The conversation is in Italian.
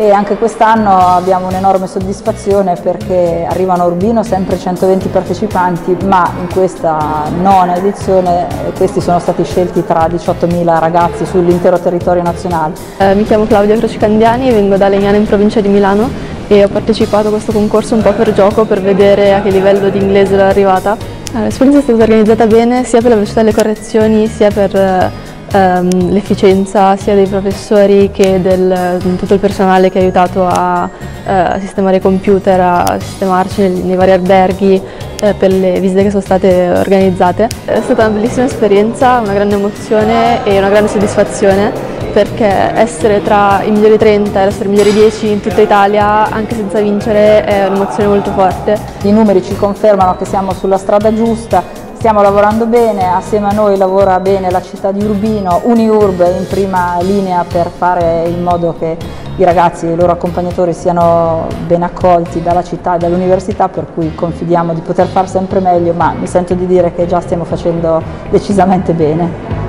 e anche quest'anno abbiamo un'enorme soddisfazione perché arrivano a Urbino sempre 120 partecipanti ma in questa nona edizione questi sono stati scelti tra 18.000 ragazzi sull'intero territorio nazionale. Eh, mi chiamo Claudia Crocicandiani, vengo da Legnano in provincia di Milano e ho partecipato a questo concorso un po' per gioco per vedere a che livello di inglese ero arrivata. L'esperienza è stata organizzata bene sia per la velocità delle correzioni sia per ehm, l'efficienza sia dei professori che del, di tutto il personale che ha aiutato a, eh, sistemare i computer, a sistemarci nei, nei vari alberghi eh, per le visite che sono state organizzate. È stata una bellissima esperienza, una grande emozione e una grande soddisfazione perché essere tra i migliori 30 e essere i migliori 10 in tutta Italia, anche senza vincere, è un'emozione molto forte. I numeri ci confermano che siamo sulla strada giusta, stiamo lavorando bene, assieme a noi lavora bene la città di Urbino, Uniurb in prima linea per fare in modo che i ragazzi e i loro accompagnatori siano ben accolti dalla città e dall'università, per cui confidiamo di poter fare sempre meglio, ma mi sento di dire che già stiamo facendo decisamente bene.